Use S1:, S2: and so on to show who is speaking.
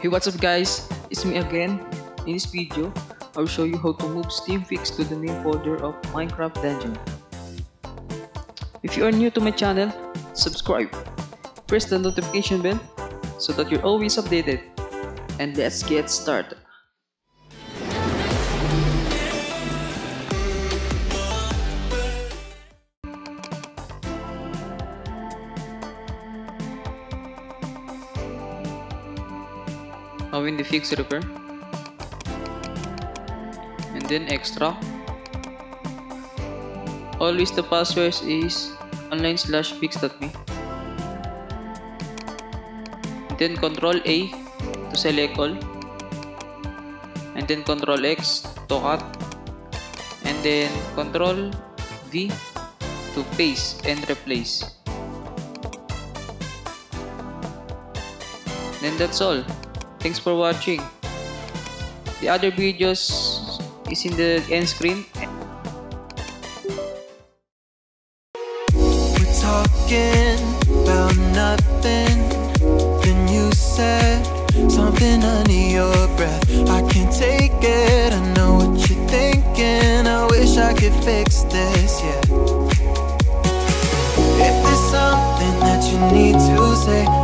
S1: Hey what's up guys, it's me again. In this video, I will show you how to move SteamFix to the main folder of Minecraft Dungeon. If you are new to my channel, subscribe. Press the notification bell so that you're always updated. And let's get started. In the fix repair. And then extra. Always the password is online slash fix.me then control A to select all and then control X to cut and then control V to paste and replace. Then that's all thanks for watching the other videos is in the end screen
S2: We're talking about nothing. Then you said something under your breath. I can't take it. I know what you're thinking. I wish I could fix this, yeah. If there's something that you need to say.